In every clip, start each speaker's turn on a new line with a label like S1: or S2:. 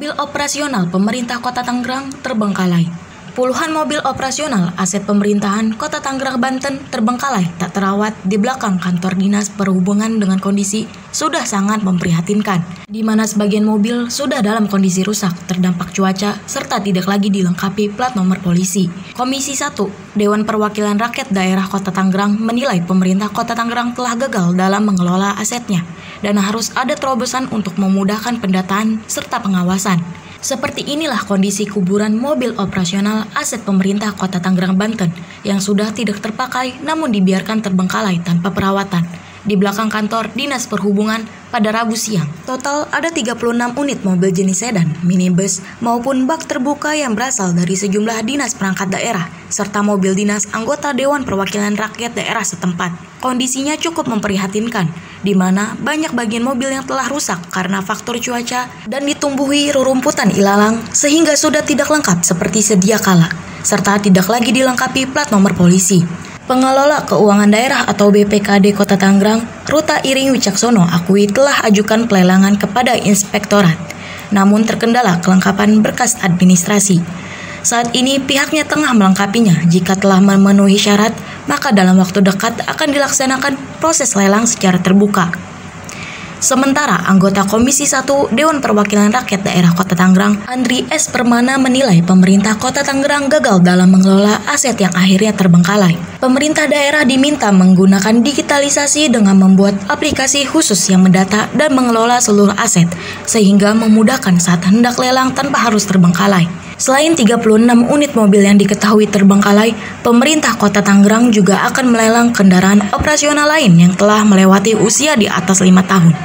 S1: Mobil operasional pemerintah Kota Tangerang terbengkalai. Puluhan mobil operasional aset pemerintahan Kota Tangerang, Banten terbengkalai tak terawat di belakang kantor dinas perhubungan dengan kondisi sudah sangat memprihatinkan, di mana sebagian mobil sudah dalam kondisi rusak terdampak cuaca serta tidak lagi dilengkapi plat nomor polisi. Komisi 1 Dewan Perwakilan Rakyat Daerah Kota Tangerang menilai pemerintah Kota Tangerang telah gagal dalam mengelola asetnya dan harus ada terobosan untuk memudahkan pendataan serta pengawasan. Seperti inilah kondisi kuburan mobil operasional aset pemerintah Kota Tangerang, Banten yang sudah tidak terpakai namun dibiarkan terbengkalai tanpa perawatan di belakang kantor Dinas Perhubungan pada Rabu siang. Total ada 36 unit mobil jenis sedan, minibus, maupun bak terbuka yang berasal dari sejumlah dinas perangkat daerah, serta mobil dinas anggota Dewan Perwakilan Rakyat daerah setempat. Kondisinya cukup memprihatinkan, di mana banyak bagian mobil yang telah rusak karena faktor cuaca dan ditumbuhi rerumputan ilalang sehingga sudah tidak lengkap seperti sedia kala, serta tidak lagi dilengkapi plat nomor polisi. Pengelola Keuangan Daerah atau BPKD Kota Tangerang, Ruta Iring Wicaksono akui telah ajukan pelelangan kepada inspektorat, namun terkendala kelengkapan berkas administrasi. Saat ini pihaknya tengah melengkapinya. Jika telah memenuhi syarat, maka dalam waktu dekat akan dilaksanakan proses lelang secara terbuka. Sementara anggota Komisi 1 Dewan Perwakilan Rakyat Daerah Kota Tangerang, Andri S. Permana menilai pemerintah Kota Tangerang gagal dalam mengelola aset yang akhirnya terbengkalai. Pemerintah daerah diminta menggunakan digitalisasi dengan membuat aplikasi khusus yang mendata dan mengelola seluruh aset, sehingga memudahkan saat hendak lelang tanpa harus terbengkalai. Selain 36 unit mobil yang diketahui terbengkalai, pemerintah Kota Tangerang juga akan melelang kendaraan operasional lain yang telah melewati usia di atas lima tahun.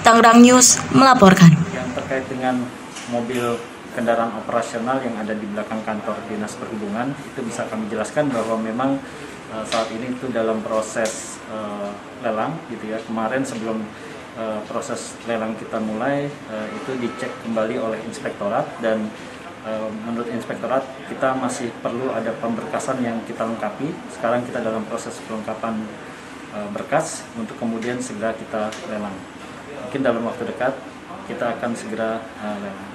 S1: Tangerang News melaporkan.
S2: Yang terkait dengan mobil kendaraan operasional yang ada di belakang kantor dinas perhubungan itu bisa kami jelaskan bahwa memang uh, saat ini itu dalam proses uh, lelang gitu ya kemarin sebelum uh, proses lelang kita mulai itu dicek kembali oleh inspektorat dan Eh, menurut inspektorat kita masih perlu ada pemberkasan yang kita lengkapi. Sekarang kita dalam proses pelengkapan eh, berkas untuk kemudian segera kita lelang. Mungkin dalam waktu dekat kita akan segera eh, lelang.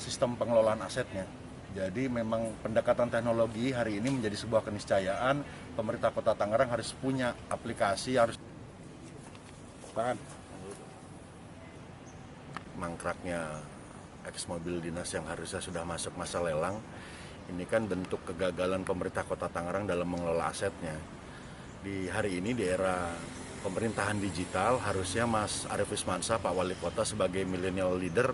S3: Sistem pengelolaan asetnya. Jadi memang pendekatan teknologi hari ini menjadi sebuah keniscayaan. Pemerintah Kota Tangerang harus punya aplikasi, harus Tahan. mangkraknya ex mobil dinas yang harusnya sudah masuk masa lelang ini kan bentuk kegagalan pemerintah kota Tangerang dalam mengelola asetnya di hari ini di era pemerintahan digital harusnya Mas Arief Wismansa Pak Wali Kota sebagai millennial leader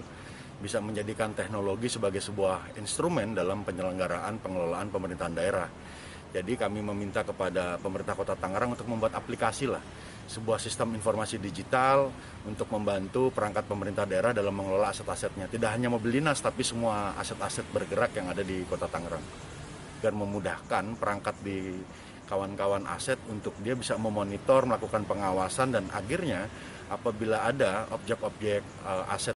S3: bisa menjadikan teknologi sebagai sebuah instrumen dalam penyelenggaraan pengelolaan pemerintahan daerah. Jadi kami meminta kepada pemerintah Kota Tangerang untuk membuat aplikasi lah sebuah sistem informasi digital untuk membantu perangkat pemerintah daerah dalam mengelola aset-asetnya. Tidak hanya mobil dinas, tapi semua aset-aset bergerak yang ada di kota Tangerang. Dan memudahkan perangkat di kawan-kawan aset untuk dia bisa memonitor, melakukan pengawasan, dan akhirnya apabila ada objek-objek uh, aset